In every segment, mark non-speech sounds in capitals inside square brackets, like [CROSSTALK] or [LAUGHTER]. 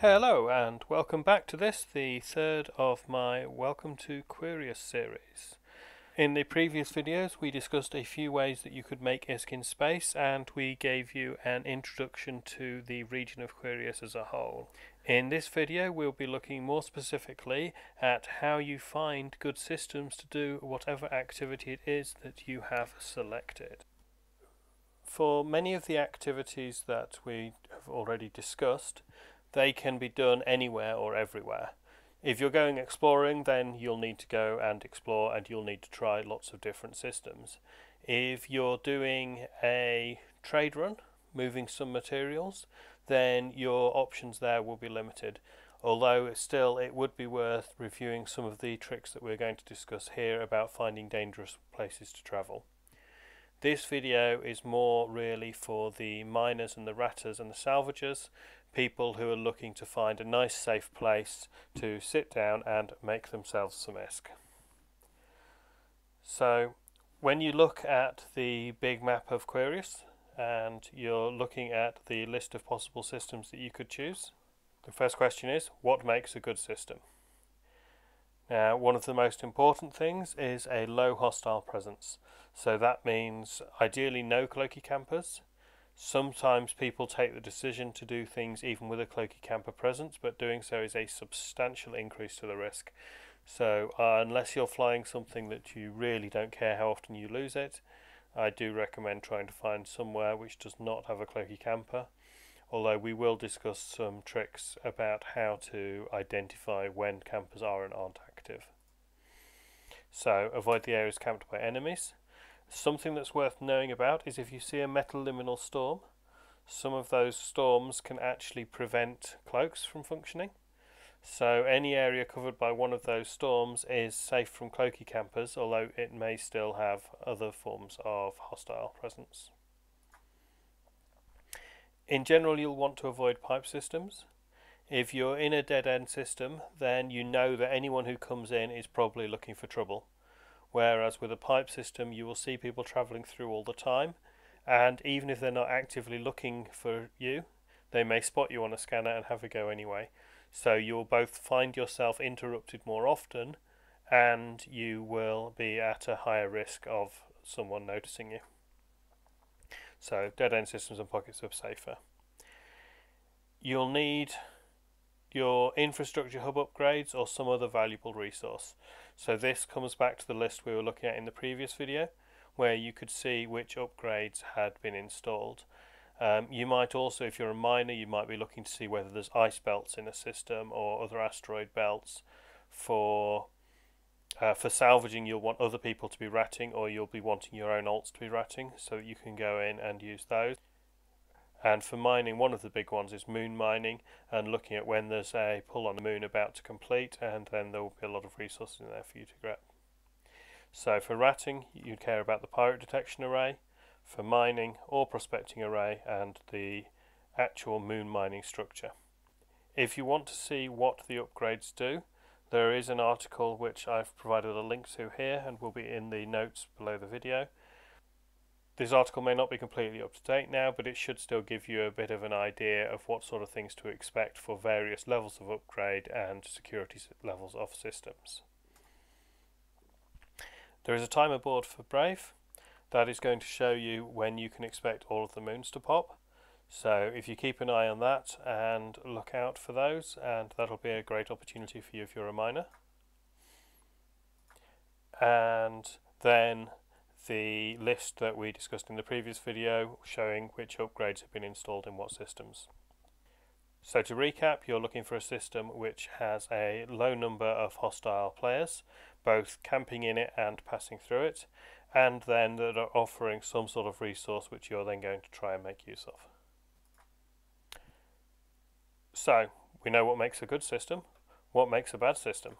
Hello and welcome back to this, the third of my Welcome to Querious series. In the previous videos we discussed a few ways that you could make ISK in space and we gave you an introduction to the region of Querious as a whole. In this video we'll be looking more specifically at how you find good systems to do whatever activity it is that you have selected. For many of the activities that we have already discussed, they can be done anywhere or everywhere. If you're going exploring, then you'll need to go and explore and you'll need to try lots of different systems. If you're doing a trade run, moving some materials, then your options there will be limited. Although still it would be worth reviewing some of the tricks that we're going to discuss here about finding dangerous places to travel. This video is more really for the miners and the ratters and the salvagers people who are looking to find a nice safe place to sit down and make themselves some ISK. So when you look at the big map of Querious and you're looking at the list of possible systems that you could choose, the first question is what makes a good system? Now one of the most important things is a low hostile presence. So that means ideally no cloaky campers, Sometimes people take the decision to do things even with a cloaky camper presence, but doing so is a substantial increase to the risk. So uh, unless you're flying something that you really don't care how often you lose it, I do recommend trying to find somewhere which does not have a cloaky camper. Although we will discuss some tricks about how to identify when campers are and aren't active. So avoid the areas camped by enemies. Something that's worth knowing about is if you see a metaliminal storm, some of those storms can actually prevent cloaks from functioning. So any area covered by one of those storms is safe from cloaky campers, although it may still have other forms of hostile presence. In general, you'll want to avoid pipe systems. If you're in a dead end system, then you know that anyone who comes in is probably looking for trouble whereas with a pipe system you will see people travelling through all the time. And even if they're not actively looking for you they may spot you on a scanner and have a go anyway. So you'll both find yourself interrupted more often and you will be at a higher risk of someone noticing you. So dead end systems and pockets are safer. You'll need your infrastructure hub upgrades or some other valuable resource. So this comes back to the list we were looking at in the previous video where you could see which upgrades had been installed. Um, you might also, if you're a miner, you might be looking to see whether there's ice belts in a system or other asteroid belts. For uh, for salvaging, you'll want other people to be ratting, or you'll be wanting your own alts to be ratting, so you can go in and use those. And for mining, one of the big ones is moon mining and looking at when there's a pull on the moon about to complete, and then there will be a lot of resources in there for you to grab. So for ratting, you'd care about the pirate detection array, for mining or prospecting array, and the actual moon mining structure. If you want to see what the upgrades do, there is an article which I've provided a link to here and will be in the notes below the video this article may not be completely up to date now, but it should still give you a bit of an idea of what sort of things to expect for various levels of upgrade and security levels of systems. There is a timer board for Brave that is going to show you when you can expect all of the moons to pop. So if you keep an eye on that and look out for those, and that'll be a great opportunity for you if you're a miner. And then the list that we discussed in the previous video showing which upgrades have been installed in what systems. So to recap, you're looking for a system which has a low number of hostile players, both camping in it and passing through it, and then that are offering some sort of resource which you're then going to try and make use of. So, we know what makes a good system. What makes a bad system?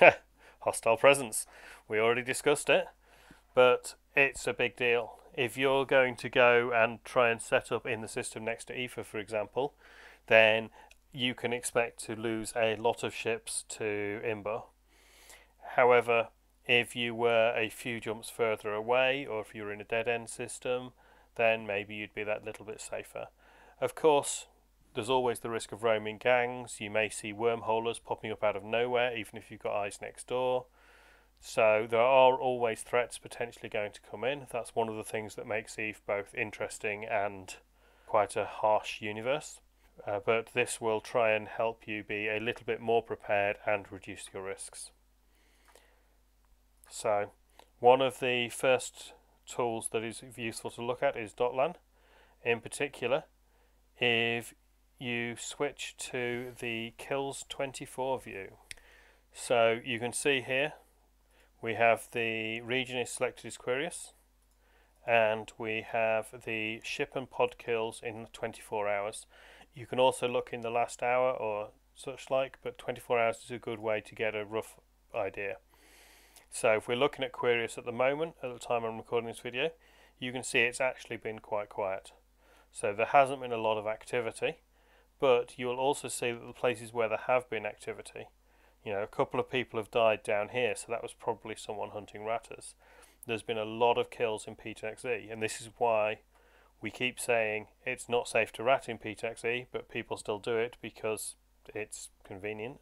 [LAUGHS] Hostile presence. We already discussed it but it's a big deal. If you're going to go and try and set up in the system next to Aoife, for example, then you can expect to lose a lot of ships to Imber. However, if you were a few jumps further away, or if you were in a dead end system, then maybe you'd be that little bit safer. Of course, there's always the risk of roaming gangs. You may see wormholers popping up out of nowhere, even if you've got eyes next door. So there are always threats potentially going to come in. That's one of the things that makes Eve both interesting and quite a harsh universe. Uh, but this will try and help you be a little bit more prepared and reduce your risks. So, one of the first tools that is useful to look at is Dotlan. In particular, if you switch to the Kills 24 view. So you can see here we have the region is selected as Querious and we have the ship and pod kills in 24 hours. You can also look in the last hour or such like, but 24 hours is a good way to get a rough idea. So if we're looking at Querious at the moment, at the time I'm recording this video, you can see it's actually been quite quiet. So there hasn't been a lot of activity, but you will also see that the places where there have been activity, you know, a couple of people have died down here, so that was probably someone hunting ratters. There's been a lot of kills in P-TAXE, and this is why we keep saying it's not safe to rat in P-TAXE, but people still do it because it's convenient.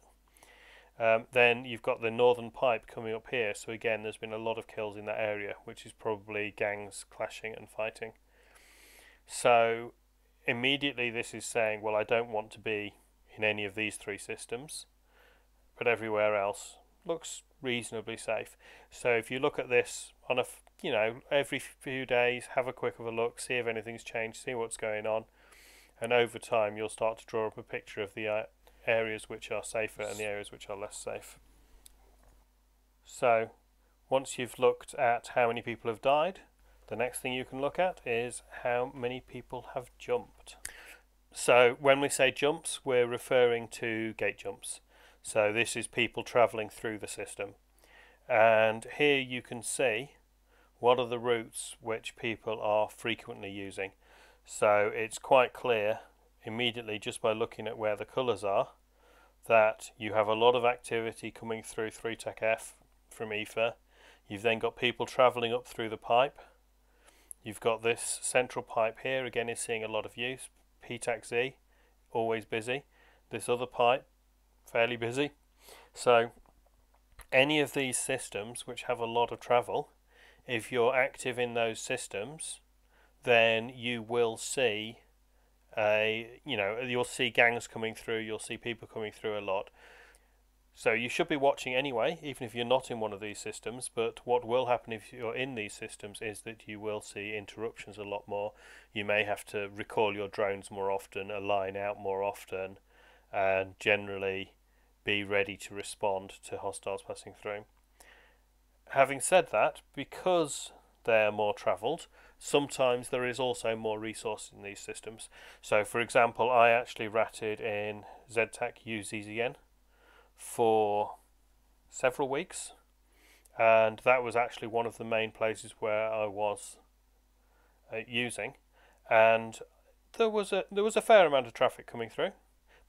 Um, then you've got the northern pipe coming up here, so again there's been a lot of kills in that area, which is probably gangs clashing and fighting. So immediately this is saying, well, I don't want to be in any of these three systems, but everywhere else looks reasonably safe. So if you look at this on a, you know, every few days, have a quick of a look, see if anything's changed, see what's going on, and over time you'll start to draw up a picture of the uh, areas which are safer and the areas which are less safe. So once you've looked at how many people have died, the next thing you can look at is how many people have jumped. So when we say jumps, we're referring to gate jumps. So this is people travelling through the system. And here you can see what are the routes which people are frequently using. So it's quite clear immediately just by looking at where the colours are that you have a lot of activity coming through 3TAC-F from EFA. You've then got people travelling up through the pipe. You've got this central pipe here, again is seeing a lot of use. P-TAC-Z, always busy. This other pipe, fairly busy. So any of these systems which have a lot of travel, if you're active in those systems, then you will see a you know you'll see gangs coming through you'll see people coming through a lot so you should be watching anyway even if you're not in one of these systems but what will happen if you're in these systems is that you will see interruptions a lot more you may have to recall your drones more often align out more often and generally be ready to respond to hostiles passing through. Having said that because they're more travelled sometimes there is also more resource in these systems. So for example, I actually ratted in ZTAC UZZN for several weeks and that was actually one of the main places where I was uh, using. And there was a there was a fair amount of traffic coming through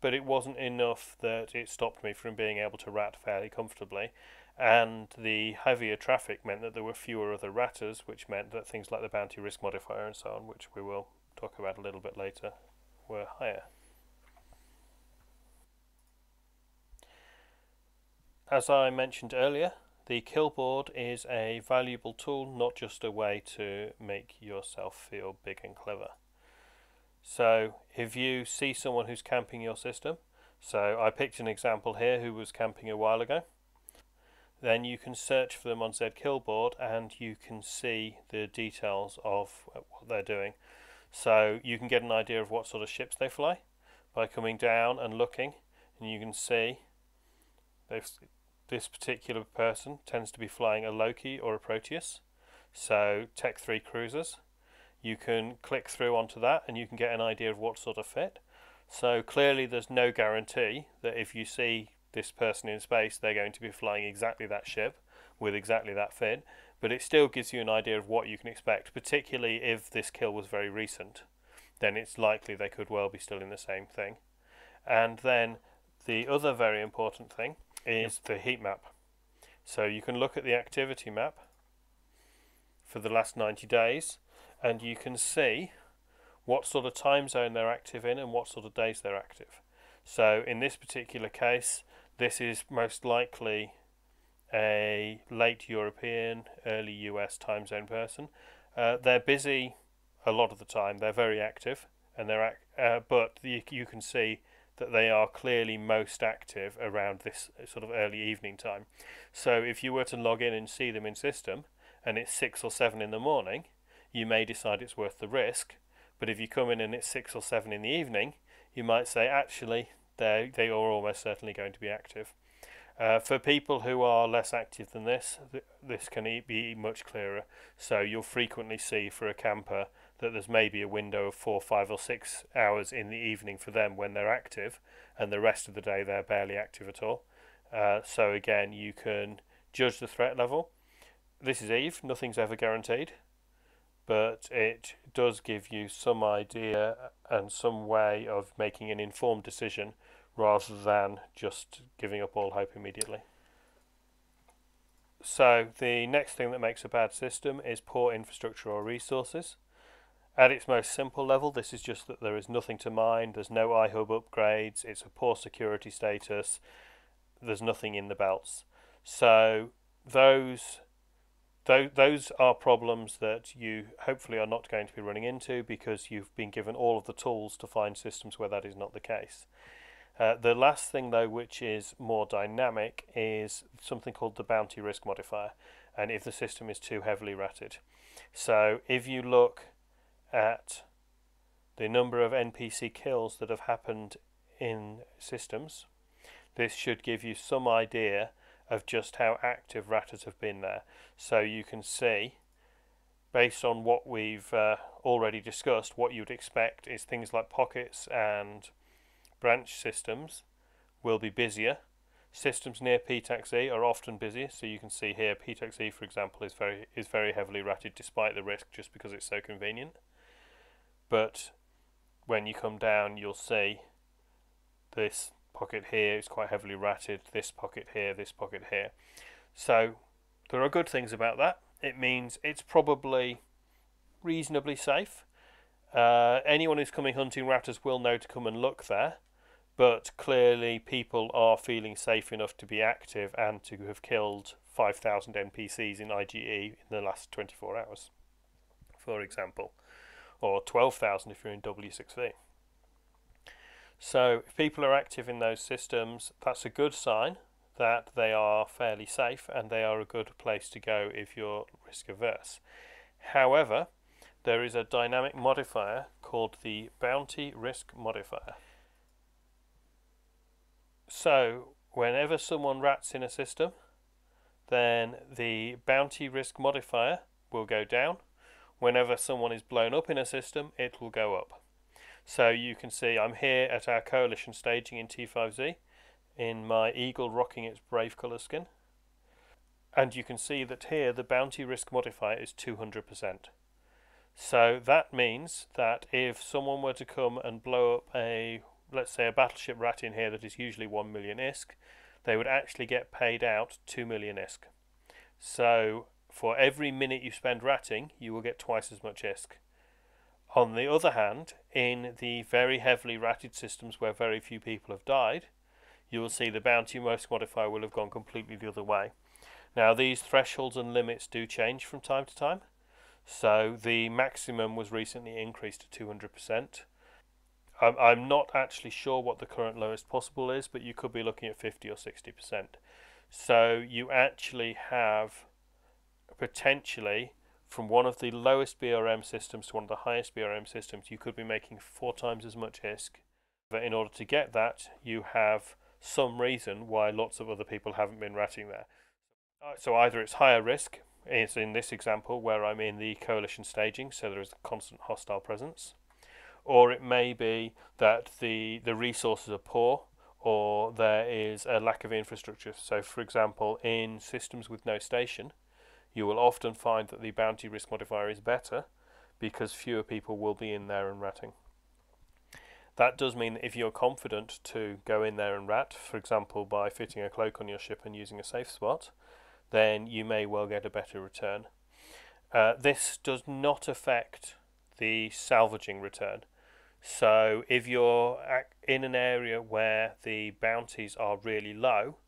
but it wasn't enough that it stopped me from being able to rat fairly comfortably and the heavier traffic meant that there were fewer other ratters, which meant that things like the bounty risk modifier and so on, which we will talk about a little bit later, were higher. As I mentioned earlier, the kill board is a valuable tool, not just a way to make yourself feel big and clever. So if you see someone who's camping your system, so I picked an example here who was camping a while ago, then you can search for them on zKillboard and you can see the details of what they're doing. So you can get an idea of what sort of ships they fly by coming down and looking and you can see this particular person tends to be flying a Loki or a Proteus so Tech 3 cruisers you can click through onto that and you can get an idea of what sort of fit so clearly there's no guarantee that if you see this person in space, they're going to be flying exactly that ship with exactly that fit, but it still gives you an idea of what you can expect, particularly if this kill was very recent. Then it's likely they could well be still in the same thing. And then the other very important thing is the heat map. So you can look at the activity map for the last 90 days and you can see what sort of time zone they're active in and what sort of days they're active. So in this particular case, this is most likely a late European, early US time zone person. Uh, they're busy a lot of the time. They're very active, and they're uh, but you, you can see that they are clearly most active around this sort of early evening time. So if you were to log in and see them in system, and it's six or seven in the morning, you may decide it's worth the risk. But if you come in and it's six or seven in the evening, you might say actually they they are almost certainly going to be active. Uh, for people who are less active than this, th- this can be much clearer. So you'll frequently see for a camper that there's maybe a window of four, five, or six hours in the evening for them when they're active, and the rest of the day they're barely active at all. Uh, so again, you can judge the threat level. This is Eve. Nothing's ever guaranteed, but it does give you some idea and some way of making an informed decision rather than just giving up all hope immediately. So the next thing that makes a bad system is poor infrastructure or resources. At its most simple level, this is just that there is nothing to mine, there's no iHub upgrades, it's a poor security status, there's nothing in the belts. So those those are problems that you hopefully are not going to be running into because you've been given all of the tools to find systems where that is not the case. Uh, the last thing, though, which is more dynamic, is something called the bounty risk modifier, and if the system is too heavily ratted. So if you look at the number of NPC kills that have happened in systems, this should give you some idea of just how active ratters have been there. So you can see, based on what we've uh, already discussed, what you'd expect is things like pockets and branch systems will be busier. Systems near PTAX-E are often busy, so you can see here PTAX-E, for example, is very is very heavily ratted despite the risk, just because it's so convenient. But when you come down, you'll see this pocket here is quite heavily ratted. This pocket here, this pocket here. So there are good things about that. It means it's probably reasonably safe. Uh, anyone who's coming hunting ratters will know to come and look there but clearly people are feeling safe enough to be active and to have killed 5,000 NPCs in IGE in the last 24 hours, for example, or 12,000 if you're in W6V. So if people are active in those systems, that's a good sign that they are fairly safe and they are a good place to go if you're risk averse. However, there is a dynamic modifier called the bounty risk modifier. So whenever someone rats in a system, then the bounty risk modifier will go down. Whenever someone is blown up in a system, it will go up. So you can see I'm here at our coalition staging in T5Z in my eagle rocking its brave colour skin. And you can see that here the bounty risk modifier is 200%. So that means that if someone were to come and blow up a let's say a battleship rat in here that is usually 1 million ISK, they would actually get paid out 2 million ISK. So for every minute you spend ratting, you will get twice as much ISK. On the other hand, in the very heavily ratted systems where very few people have died, you will see the bounty risk modifier will have gone completely the other way. Now these thresholds and limits do change from time to time. So the maximum was recently increased to 200%. I'm, I'm not actually sure what the current lowest possible is, but you could be looking at 50 or 60%. So you actually have potentially from one of the lowest BRM systems to one of the highest BRM systems, you could be making four times as much ISK. But in order to get that, you have some reason why lots of other people haven't been ratting there. Uh, so either it's higher risk, as in this example where I'm in the coalition staging, so there is a constant hostile presence, or it may be that the, the resources are poor or there is a lack of infrastructure. So, for example, in systems with no station, you will often find that the bounty risk modifier is better because fewer people will be in there and ratting. That does mean that if you're confident to go in there and rat, for example, by fitting a cloak on your ship and using a safe spot, then you may well get a better return. Uh, this does not affect the salvaging return. So if you're in an area where the bounties are really low,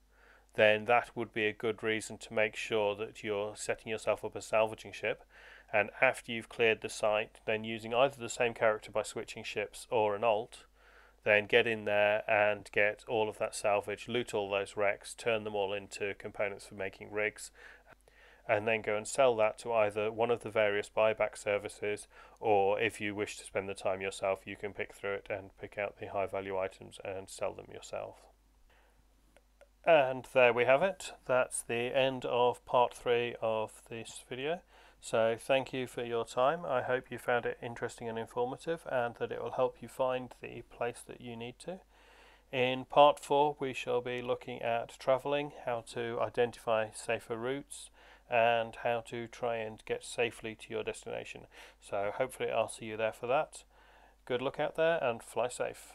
then that would be a good reason to make sure that you're setting yourself up a salvaging ship. And after you've cleared the site, then using either the same character by switching ships or an alt, then get in there and get all of that salvage, loot all those wrecks, turn them all into components for making rigs, and then go and sell that to either one of the various buyback services or if you wish to spend the time yourself you can pick through it and pick out the high value items and sell them yourself. And there we have it. That's the end of part 3 of this video. So thank you for your time. I hope you found it interesting and informative and that it will help you find the place that you need to. In part 4 we shall be looking at travelling, how to identify safer routes, and how to try and get safely to your destination. So hopefully I'll see you there for that. Good luck out there and fly safe.